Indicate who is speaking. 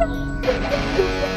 Speaker 1: 啊。